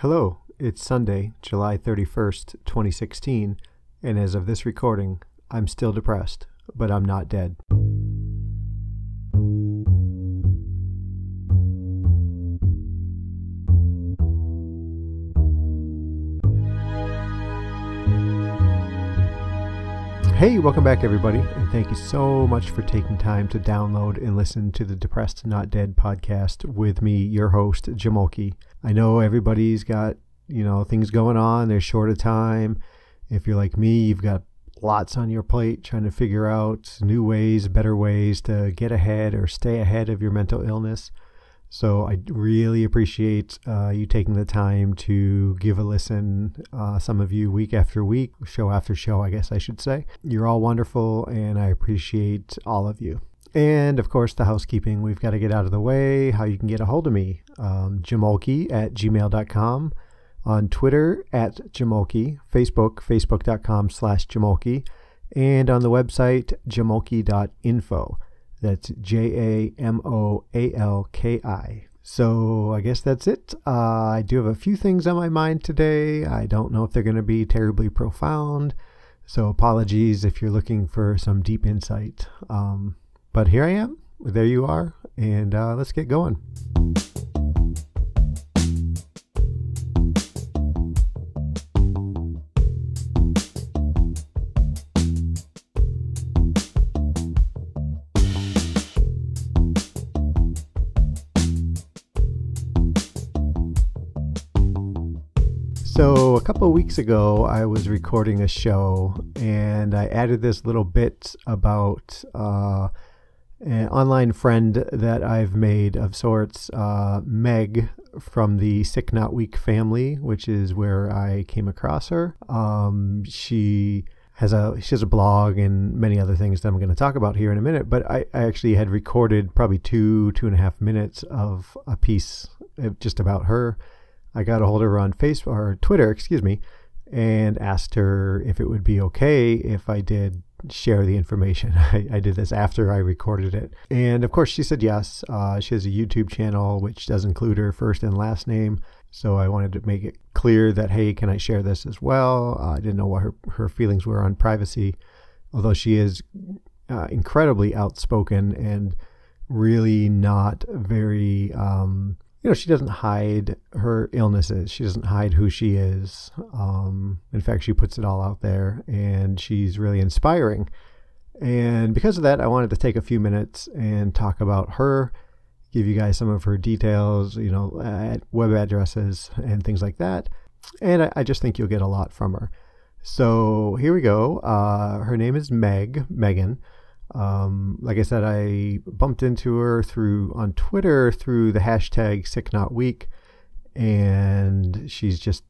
Hello, it's Sunday, July 31st, 2016, and as of this recording, I'm still depressed, but I'm not dead. Hey, welcome back, everybody, and thank you so much for taking time to download and listen to the Depressed Not Dead podcast with me, your host, Jim. I know everybody's got, you know, things going on, they're short of time. If you're like me, you've got lots on your plate trying to figure out new ways, better ways to get ahead or stay ahead of your mental illness. So I really appreciate uh, you taking the time to give a listen. Uh, some of you week after week, show after show, I guess I should say. You're all wonderful, and I appreciate all of you. And of course, the housekeeping we've got to get out of the way. How you can get a hold of me, um, jamoalki at gmail.com, on Twitter at jamoalki, Facebook, facebook.com slash jamoalki, and on the website, jamoalki.info. That's J A M O A L K I. So I guess that's it. Uh, I do have a few things on my mind today. I don't know if they're going to be terribly profound. So apologies if you're looking for some deep insight. Um, but here I am. There you are. And uh, let's get going. So, a couple weeks ago, I was recording a show and I added this little bit about uh, an online friend that I've made of sorts, uh, Meg from the Sick Not Weak family, which is where I came across her. Um, she has a she has a blog and many other things that I'm going to talk about here in a minute. But I, I actually had recorded probably two two and a half minutes of a piece uh, just about her I got a hold of her on Facebook or Twitter, excuse me, and asked her if it would be okay if I did share the information. I, I did this after I recorded it. And of course, she said yes. Uh, she has a YouTube channel which does include her first and last name. So I wanted to make it clear that, hey, can I share this as well? Uh, I didn't know what her, her feelings were on privacy, although she is uh, incredibly outspoken and really not very. Um, you know, she doesn't hide her illnesses. She doesn't hide who she is. Um, in fact, she puts it all out there, and she's really inspiring. And because of that, I wanted to take a few minutes and talk about her, give you guys some of her details, you know, at web addresses and things like that. And I, I just think you'll get a lot from her. So here we go. Uh, her name is Meg, Megan. Um, like I said, I bumped into her through on Twitter through the hashtag Sick Not Weak, and she's just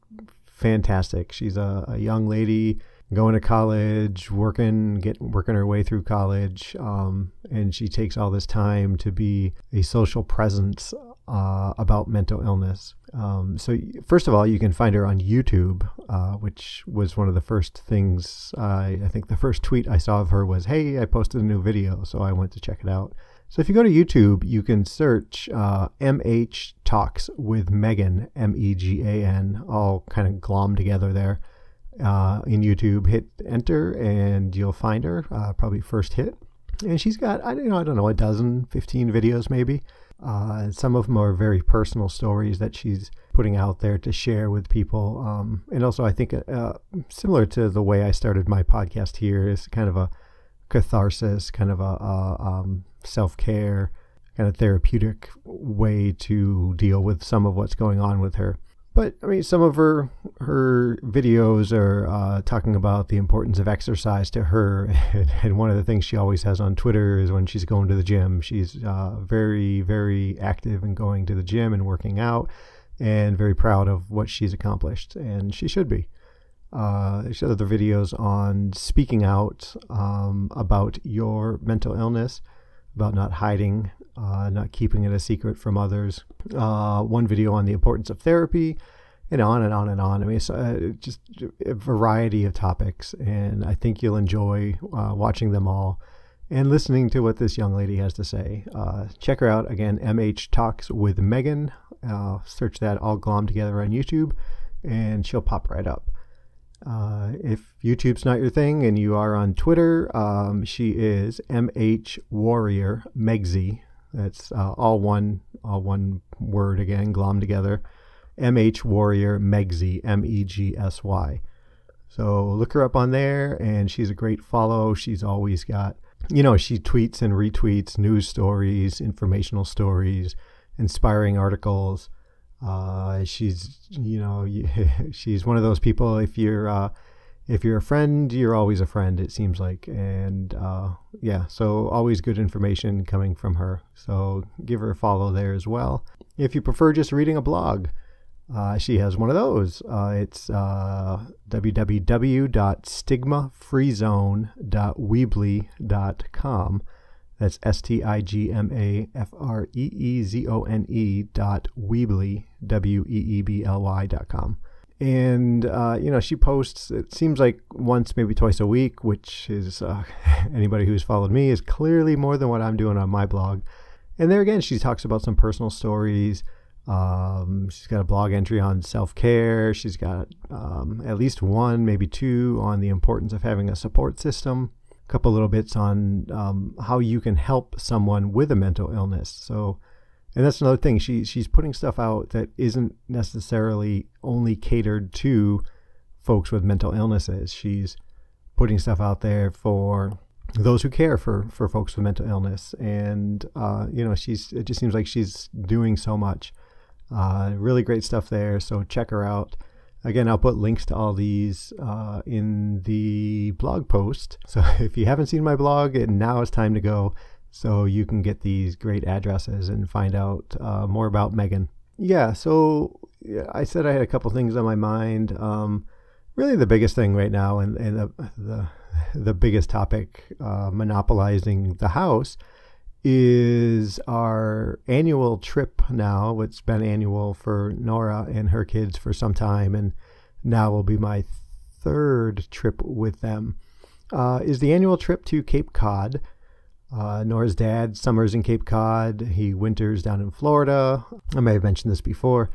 fantastic. She's a, a young lady going to college, working, getting working her way through college, um, and she takes all this time to be a social presence uh, about mental illness. Um, so, first of all, you can find her on YouTube, uh, which was one of the first things. Uh, I think the first tweet I saw of her was, Hey, I posted a new video. So I went to check it out. So, if you go to YouTube, you can search MH uh, Talks with Megan, M E G A N, all kind of glommed together there. Uh, in YouTube, hit enter and you'll find her, uh, probably first hit. And she's got, I don't know, I don't know, a dozen, 15 videos maybe. Uh, some of them are very personal stories that she's putting out there to share with people. Um, and also, I think uh, similar to the way I started my podcast here is kind of a catharsis, kind of a, a um, self care, kind of therapeutic way to deal with some of what's going on with her. But I mean, some of her her videos are uh, talking about the importance of exercise to her, and, one of the things she always has on Twitter is when she's going to the gym. She's uh, very very active and going to the gym and working out, and very proud of what she's accomplished, and she should be. Uh, she has other videos on speaking out um, about your mental illness, about not hiding uh, not keeping it a secret from others. Uh, one video on the importance of therapy, and on and on and on. I mean, it's uh, just a variety of topics, and I think you'll enjoy uh, watching them all and listening to what this young lady has to say. Uh, check her out again, MH Talks with Megan Uh, search that all glom together on YouTube, and she'll pop right up. Uh, if YouTube's not your thing and you are on Twitter, um, she is MH Warrior Megsy. That's uh, all one, all one word again, glom together. MH Warrior Megsy, M E G S Y. So look her up on there, and she's a great follow. She's always got, you know, she tweets and retweets news stories, informational stories, inspiring articles. Uh, she's, you know, she's one of those people. If you're, uh, if you're a friend, you're always a friend. It seems like, and uh, yeah, so always good information coming from her. So give her a follow there as well. If you prefer just reading a blog, uh, she has one of those. Uh, it's uh, www.stigmafreezone.weebly.com. That's S T I G M A F R E E Z O N E dot Weebly, W E E B L Y dot com. And, uh, you know, she posts, it seems like once, maybe twice a week, which is uh, anybody who's followed me is clearly more than what I'm doing on my blog. And there again, she talks about some personal stories. Um, she's got a blog entry on self care. She's got um, at least one, maybe two, on the importance of having a support system couple little bits on um, how you can help someone with a mental illness. So, and that's another thing. She she's putting stuff out that isn't necessarily only catered to folks with mental illnesses. She's putting stuff out there for those who care for for folks with mental illness, and uh, you know, she's it just seems like she's doing so much. Uh, really great stuff there. So check her out. Again, I'll put links to all these uh, in the blog post. So if you haven't seen my blog, now is time to go so you can get these great addresses and find out uh, more about Megan. Yeah, so I said I had a couple things on my mind. Um, really, the biggest thing right now, and, and the, the, the biggest topic, uh, monopolizing the house, is our annual trip now. It's been annual for Nora and her kids for some time, and now will be my third trip with them. Uh, is the annual trip to Cape Cod. Uh, Nora's dad summers in Cape Cod. He winters down in Florida. I may have mentioned this before.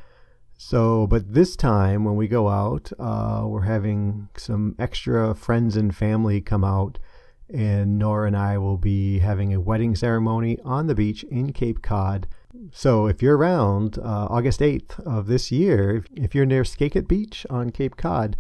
So, but this time when we go out, uh, we're having some extra friends and family come out and Nora and I will be having a wedding ceremony on the beach in Cape Cod. So if you're around uh, August 8th of this year, if, you're near Skaket Beach on Cape Cod,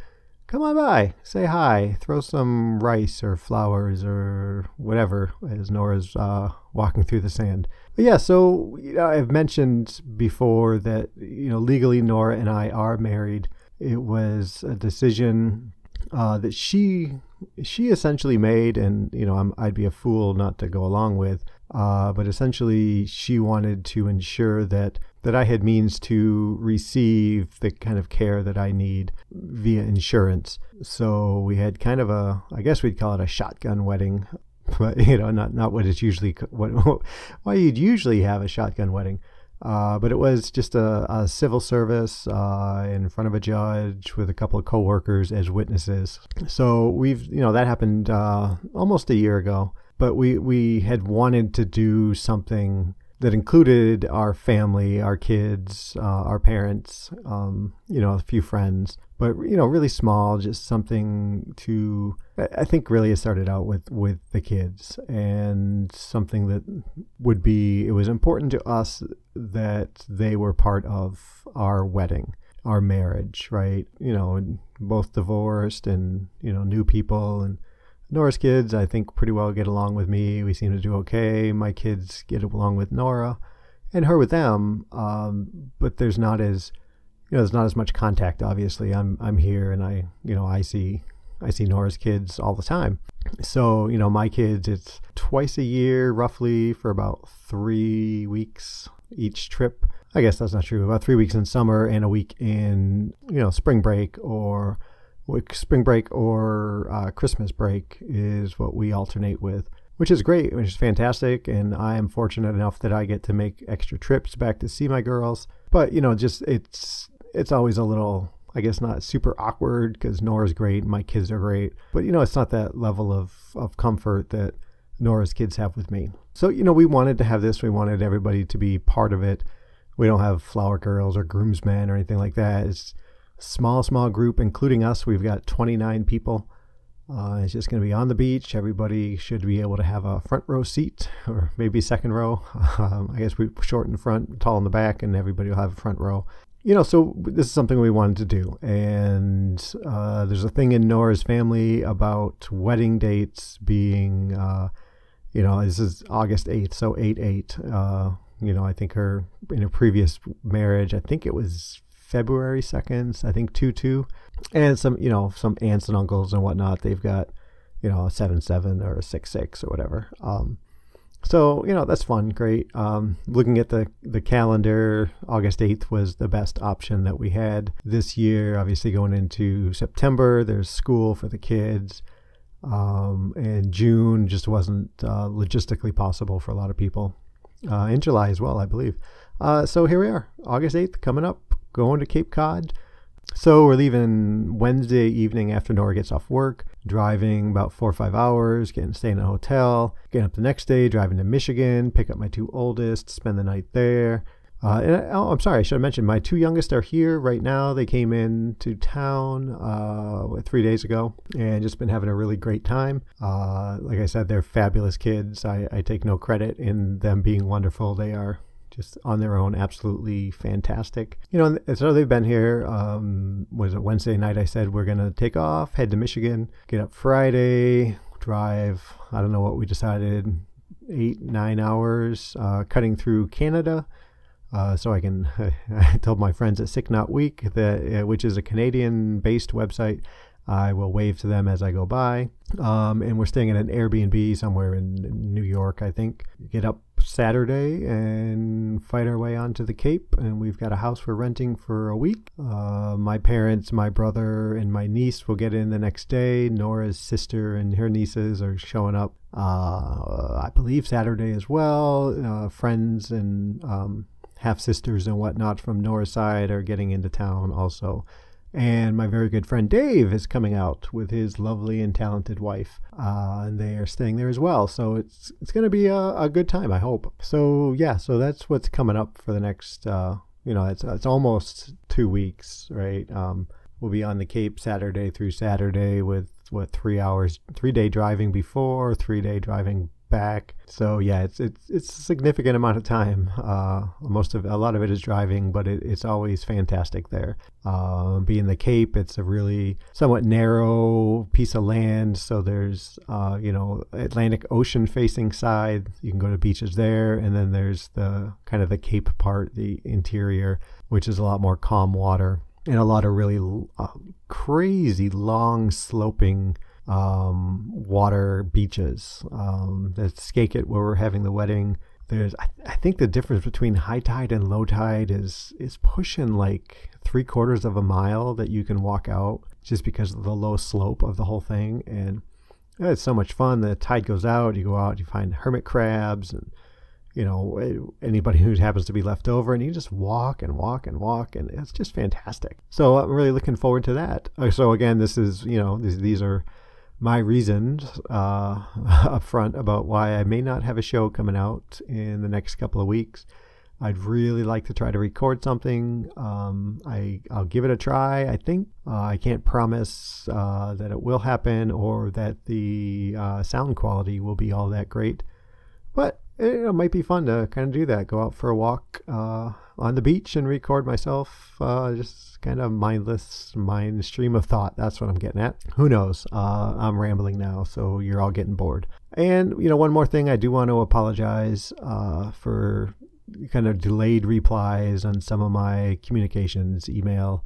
come on by, say hi, throw some rice or flowers or whatever as Nora's uh, walking through the sand. But yeah, so you know, I've mentioned before that you know legally Nora and I are married. It was a decision uh, that she she essentially made, and you know, i would be a fool not to go along with. Uh, but essentially, she wanted to ensure that that I had means to receive the kind of care that I need via insurance. So we had kind of a, I guess we'd call it a shotgun wedding, but you know, not not what it's usually what why you'd usually have a shotgun wedding. Uh, but it was just a, a civil service uh, in front of a judge with a couple of coworkers as witnesses. So we've, you know, that happened uh, almost a year ago. But we we had wanted to do something that included our family, our kids, uh, our parents, um, you know, a few friends, but you know, really small, just something to. I think really it started out with with the kids and something that would be. It was important to us that they were part of our wedding, our marriage, right? You know, both divorced and you know, new people and Nora's kids, I think, pretty well get along with me. We seem to do okay. My kids get along with Nora, and her with them. Um, but there's not as, you know, there's not as much contact. Obviously, I'm I'm here, and I, you know, I see I see Nora's kids all the time. So, you know, my kids, it's twice a year, roughly, for about three weeks each trip. I guess that's not true. About three weeks in summer and a week in, you know, spring break or spring break or uh, Christmas break is what we alternate with, which is great, which is fantastic. And I am fortunate enough that I get to make extra trips back to see my girls. But you know, just it's it's always a little, I guess, not super awkward because Nora's great, my kids are great, but you know, it's not that level of of comfort that Nora's kids have with me. So you know, we wanted to have this. We wanted everybody to be part of it. we don't have flower girls or groomsmen or anything like that. It's small, small group, including us. We've got 29 people. Uh, it's just going to be on the beach. Everybody should be able to have a front row seat or maybe second row. Um, I guess we short in front, tall in the back, and everybody will have a front row. You know, so this is something we wanted to do. And uh, there's a thing in Nora's family about wedding dates being, uh, you know, this is August 8th, so 8 8. Uh, you know, I think her, in a previous marriage, I think it was February 2nd, I think 2 2 and some you know some aunts and uncles and whatnot they've got you know a seven seven or a six six or whatever um, so you know that's fun great. Um, looking at the the calendar august 8th was the best option that we had. This year obviously going into september there's school for the kids. Um, and june just wasn't uh, logistically possible for a lot of people. Uh, in july as well i believe. Uh, so here we are august 8th coming up going to cape cod so we're leaving Wednesday evening after Nora gets off work, driving about four or five hours, getting staying in a hotel, getting up the next day, driving to Michigan, pick up my two oldest, spend the night there. Uh, and I, oh, I'm sorry, I should have mentioned my two youngest are here right now. They came in to town uh, three days ago and just been having a really great time. Uh, like I said, they're fabulous kids. I, I take no credit in them being wonderful. They are just on their own, absolutely fantastic. You know, so they've been here. Um, was it Wednesday night? I said we're gonna take off, head to Michigan, get up Friday, drive. I don't know what we decided, eight nine hours, uh, cutting through Canada. Uh, so I can. I told my friends at Sick Not Weak that, uh, which is a Canadian-based website. I will wave to them as I go by. Um, and we're staying at an Airbnb somewhere in New York, I think. Get up Saturday and fight our way onto the Cape. And we've got a house we're renting for a week. Uh, my parents, my brother, and my niece will get in the next day. Nora's sister and her nieces are showing up, uh, I believe, Saturday as well. Uh, friends and um, half sisters and whatnot from Nora's side are getting into town also. And my very good friend Dave is coming out with his lovely and talented wife, uh, and they are staying there as well. So it's it's going to be a, a, good time, I hope. So yeah, so that's what's coming up for the next. Uh, you know, it's it's almost two weeks, right? Um, we'll be on the Cape Saturday through Saturday with what three hours, three day driving before, three day driving back. So yeah, it's it's it's a significant amount of time. Uh, most of a lot of it is driving, but it, it's always fantastic there. Uh, being the Cape, it's a really somewhat narrow piece of land. So there's uh, you know Atlantic Ocean facing side. You can go to beaches there, and then there's the kind of the Cape part, the interior, which is a lot more calm water and a lot of really uh, crazy long sloping um, water beaches. Um, at where we're having the wedding, there's I, I, think the difference between high tide and low tide is is pushing like three quarters of a mile that you can walk out just because of the low slope of the whole thing. And it's so much fun. The tide goes out, you go out, you find hermit crabs and you know anybody who happens to be left over and you just walk and walk and walk and it's just fantastic so i'm really looking forward to that uh, so again this is you know these, these are my reasons uh, up front about why I may not have a show coming out in the next couple of weeks. I'd really like to try to record something. Um, I I'll give it a try. I think uh, I can't promise uh, that it will happen or that the uh, sound quality will be all that great, but it, it, might be fun to kind of do that. Go out for a walk uh, on the beach and record myself. Uh, just kind of mindless mind stream of thought. That's what I'm getting at. Who knows? Uh, I'm rambling now, so you're all getting bored. And you know, one more thing, I do want to apologize uh, for kind of delayed replies on some of my communications, email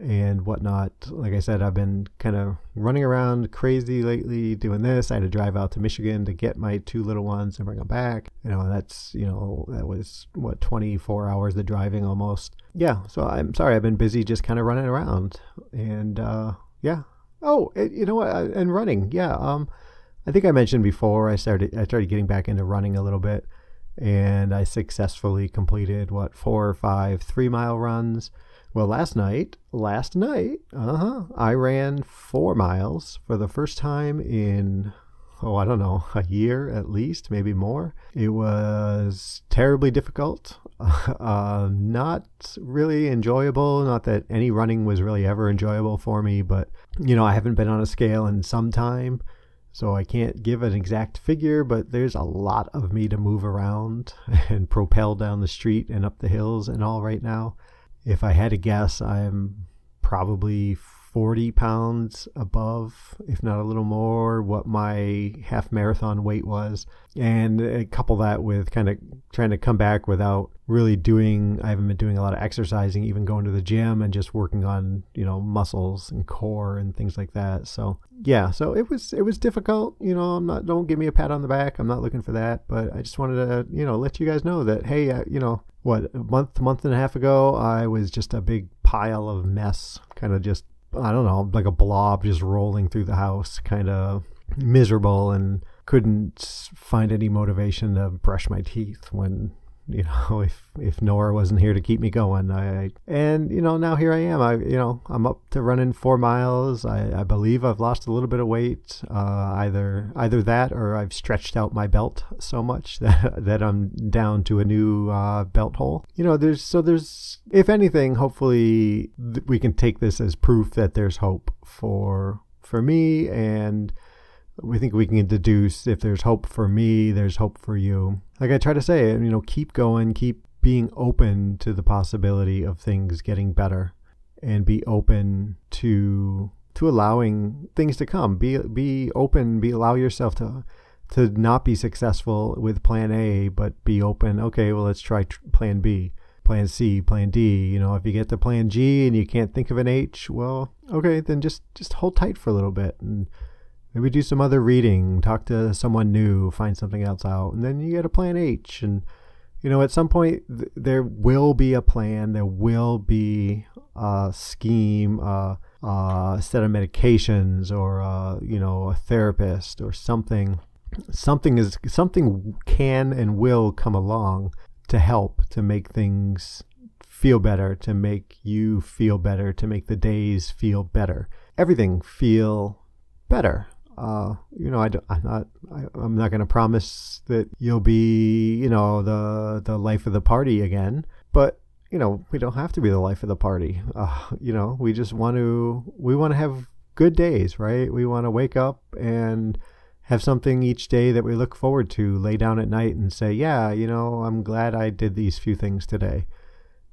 and whatnot. Like I said, I've been kind of running around crazy lately doing this. I had to drive out to Michigan to get my two little ones and bring them back. You know, that's, you know, that was what, 24 hours of driving almost. Yeah. So I'm sorry. I've been busy just kind of running around. And, uh, yeah. Oh, it, you know what? And running. Yeah. Um, I think I mentioned before I started, I started getting back into running a little bit and I successfully completed what, four or five three mile runs well, last night, last night, uh huh, I ran four miles for the first time in oh, I don't know, a year at least, maybe more. It was terribly difficult, uh, not really enjoyable. Not that any running was really ever enjoyable for me, but you know, I haven't been on a scale in some time. So I can't give an exact figure, but there's a lot of me to move around and propel down the street and up the hills and all right now. If I had to guess, I'm probably 40 pounds above, if not a little more, what my half marathon weight was. And couple that with kind of trying to come back without really doing, I haven't been doing a lot of exercising, even going to the gym and just working on, you know, muscles and core and things like that. So, yeah, so it was, it was difficult. You know, I'm not, don't give me a pat on the back. I'm not looking for that. But I just wanted to, you know, let you guys know that, hey, uh, you know, what, a month, month and a half ago, I was just a big pile of mess, kind of just I don't know, like a blob just rolling through the house, kind of miserable, and couldn't find any motivation to brush my teeth when you know, if if Nora wasn't here to keep me going, I and you know now here I am. I you know I'm up to running four miles. I, I believe I've lost a little bit of weight. Uh, either either that or I've stretched out my belt so much that that I'm down to a new uh, belt hole. You know, there's so there's if anything, hopefully th- we can take this as proof that there's hope for for me and we think we can deduce if there's hope for me, there's hope for you. Like I try to say, you know, keep going, keep being open to the possibility of things getting better and be open to to allowing things to come. Be be open, be allow yourself to to not be successful with plan A, but be open, okay, well let's try tr- plan B, plan C, plan D. You know, if you get to plan G and you can't think of an H, well, okay, then just just hold tight for a little bit and Maybe do some other reading, talk to someone new, find something else out, and then you get a plan H. And you know, at some point th- there will be a plan, there will be a scheme, uh, a set of medications, or uh, you know, a therapist or something. Something is something can and will come along to help to make things feel better, to make you feel better, to make the days feel better. Everything feel better uh, you know, I, am not, I, am not going to promise that you'll be, you know, the the life of the party again. But you know, we don't have to be the life of the party. Uh, you know, we just want to, we want to have good days, right? We want to wake up and have something each day that we look forward to. Lay down at night and say, yeah, you know, I'm glad I did these few things today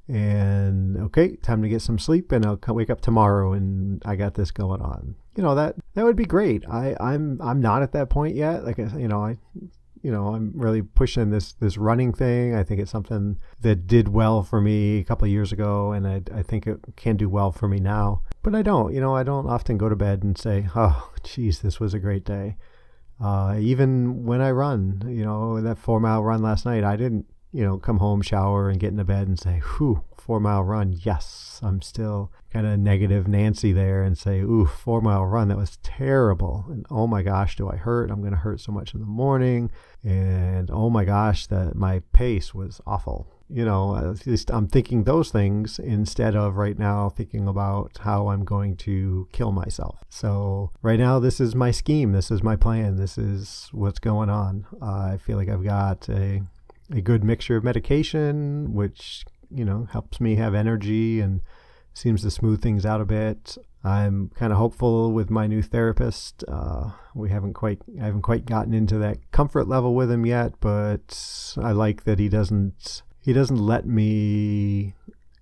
and okay, time to get some sleep, and I'll wake up tomorrow, and I got this going on. You know that that would be great. I I'm I'm not at that point yet. Like I, you know, I you know I'm really pushing this this running thing. I think it's something that did well for me a couple of years ago, and I I think it can do well for me now. But I don't. You know, I don't often go to bed and say, oh, geez, this was a great day. Uh, even when I run, you know, that four mile run last night, I didn't you know, come home, shower, and get into bed and say, whew, four mile run. Yes, I'm still kind of negative Nancy there and say, ooh, four mile run. That was terrible. And oh my gosh, do I hurt? I'm going to hurt so much in the morning. And oh my gosh, that my pace was awful. You know, at least I'm thinking those things instead of right now thinking about how I'm going to kill myself. So, right now, this is my scheme. This is my plan. This is what's going on. Uh, I feel like I've got a a good mixture of medication, which you know helps me have energy and seems to smooth things out a bit. I'm kind of hopeful with my new therapist. Uh, we haven't quite, I haven't quite gotten into that comfort level with him yet, but I like that he doesn't, he doesn't let me.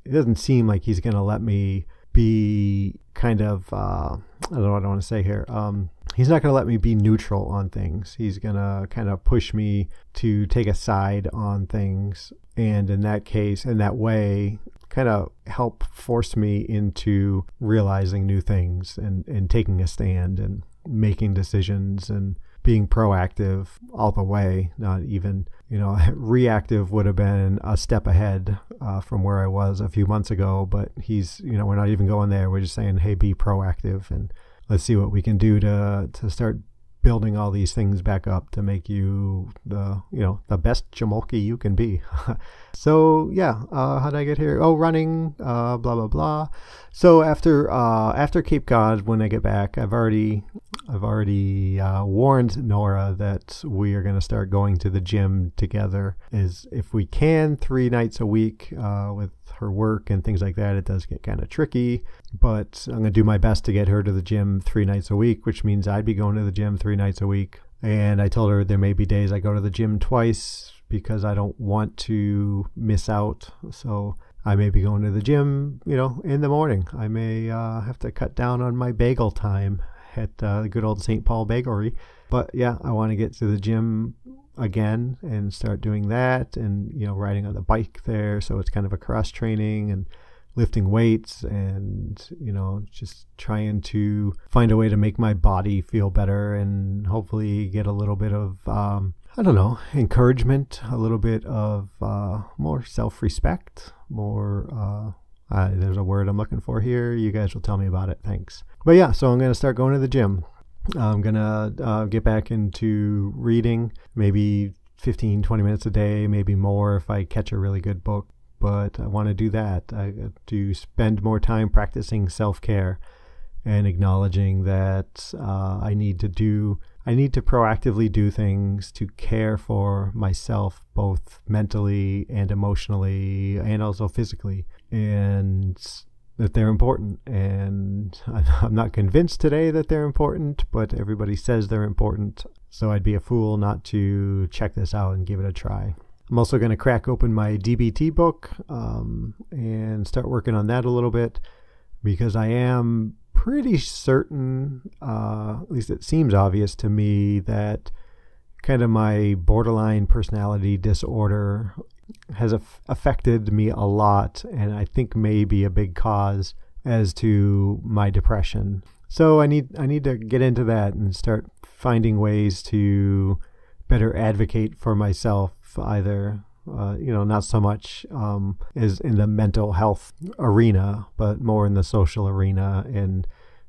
It doesn't seem like he's going to let me be kind of, uh, I don't know what I want to say here. Um, he's not going to let me be neutral on things. He's going to kind of push me to take a side on things. And in that case, in that way, kind of help force me into realizing new things and, and taking a stand and making decisions and being proactive all the way, not even, you know, reactive would have been a step ahead uh, from where I was a few months ago. But he's, you know, we're not even going there. We're just saying, hey, be proactive and let's see what we can do to to start building all these things back up to make you the you know the best Jamoalki you can be. so yeah, uh, how did I get here? Oh, running, uh, blah blah blah. So after uh, after Cape Cod, when I get back, I've already I've already uh, warned Nora that we are going to start going to the gym together. Is if we can three nights a week uh, with her work and things like that. It does get kind of tricky, but I'm going to do my best to get her to the gym three nights a week, which means I'd be going to the gym three nights a week. And I told her there may be days I go to the gym twice because I don't want to miss out. So I may be going to the gym, you know, in the morning. I may uh, have to cut down on my bagel time at uh, the good old St. Paul Bakery. But yeah, I want to get to the gym again and start doing that and you know riding on the bike there so it's kind of a cross training and lifting weights and you know just trying to find a way to make my body feel better and hopefully get a little bit of um, i don't know encouragement a little bit of uh, more self-respect more uh, uh, there's a word i'm looking for here you guys will tell me about it thanks but yeah so i'm going to start going to the gym I'm going to uh, get back into reading, maybe 15, 20 minutes a day, maybe more if I catch a really good book. But I want to do that. I, to spend more time practicing self care and acknowledging that uh, I need to do, I need to proactively do things to care for myself, both mentally and emotionally, and also physically. And that they're important. And I'm not convinced today that they're important, but everybody says they're important. So I'd be a fool not to check this out and give it a try. I'm also going to crack open my DBT book um, and start working on that a little bit because I am pretty certain, uh, at least it seems obvious to me, that kind of my borderline personality disorder has af- affected me a lot, and I think may be a big cause as to my depression. So I need I need to get into that and start finding ways to better advocate for myself, either uh, you know not so much um, as in the mental health arena, but more in the social arena and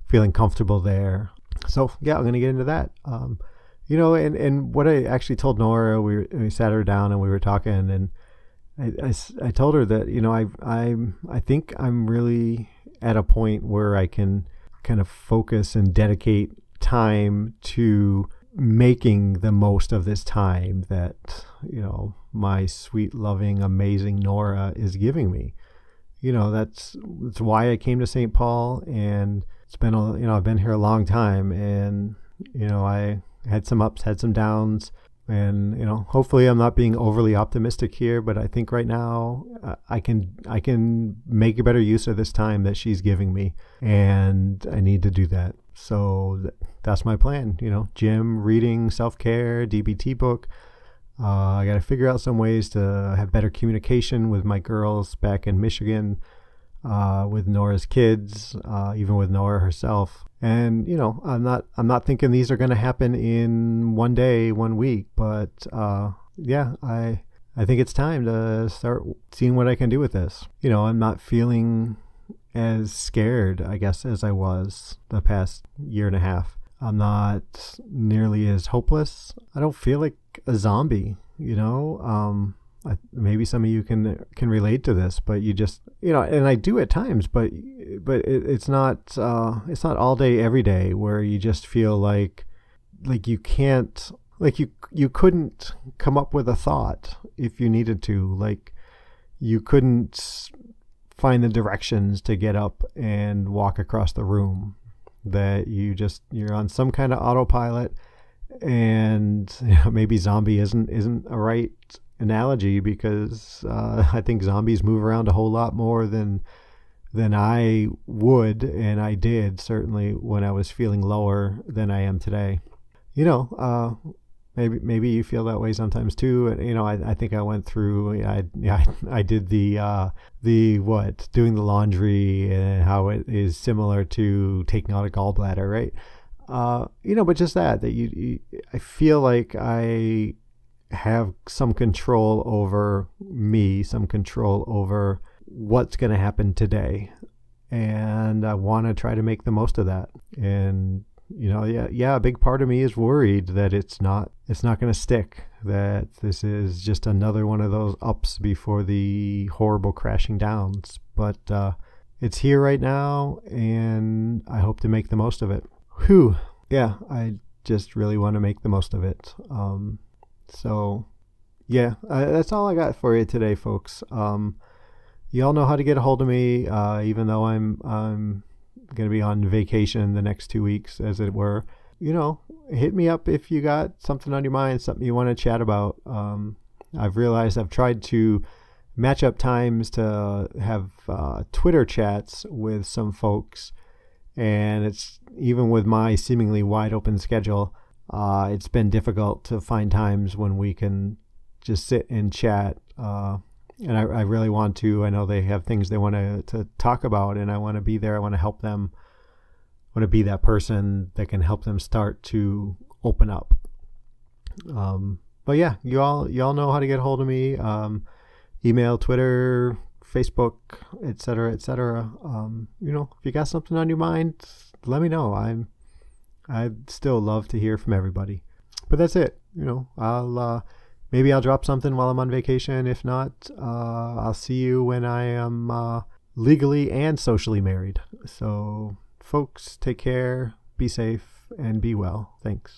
feeling comfortable there. So yeah, I'm gonna get into that. Um, you know, and, and what I actually told Nora, we, we sat her down and we were talking, and I, I, I told her that you know I I I think I'm really at a point where I can kind of focus and dedicate time to making the most of this time that you know my sweet loving amazing Nora is giving me you know that's that's why I came to St. Paul and it's been a you know I've been here a long time and you know I had some ups had some downs and you know hopefully i'm not being overly optimistic here but i think right now uh, i can i can make a better use of this time that she's giving me and i need to do that so th- that's my plan you know gym reading self-care dbt book. Uh, i got to figure out some ways to have better communication with my girls back in michigan uh, with nora's kids uh, even with nora herself. And you know i'm not i'm not thinking these are going to happen in one day one week but uh, yeah i i think it's time to start seeing what i can do with this. You know i'm not feeling as scared i guess as i was the past year and a half. I'm not nearly as hopeless. I don't feel like a zombie you know? Um I, maybe some of you can can relate to this, but you just you know, and I do at times, but but it, it's not uh, it's not all day every day where you just feel like like you can't like you you couldn't come up with a thought if you needed to. Like you couldn't find the directions to get up and walk across the room that you just you're on some kind of autopilot and you know, maybe zombie isn't isn't a right analogy because uh, I think zombies move around a whole lot more than than I would, and I did certainly when I was feeling lower than I am today. You know, uh, maybe maybe you feel that way sometimes too. You know, I, I think I went through. I I, I did the uh, the what doing the laundry and how it is similar to taking out a gallbladder, right? Uh, you know, but just that that you, you I feel like I have some control over me, some control over what's going to happen today. And I want to try to make the most of that. And you know, yeah, yeah, a big part of me is worried that it's not it's not going to stick. That this is just another one of those ups before the horrible crashing downs. But uh, it's here right now, and I hope to make the most of it. Whew, yeah, I just really want to make the most of it. Um, so, yeah, that's all I got for you today, folks. Um, you all know how to get a hold of me, uh, even though I'm I'm going to be on vacation the next two weeks, as it were. You know, hit me up if you got something on your mind, something you want to chat about. Um, I've realized I've tried to match up times to have uh, Twitter chats with some folks, and it's even with my seemingly wide open schedule, uh, it's been difficult to find times when we can just sit and chat. Uh, and I, I, really want to. I know they have things they want to, to talk about, and I want to be there. I want to help them. I want to be that person that can help them start to open up. Um, but yeah, you all you all know how to get hold of me. Um, email, Twitter, Facebook, etc., etc. Um, you know, if you got something on your mind, let me know. I'm I'd still love to hear from everybody. But that's it. You know, I'll uh, maybe I'll drop something while I'm on vacation. If not, uh, I'll see you when I am uh, legally and socially married. So, folks, take care, be safe, and be well. Thanks.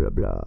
Blah blah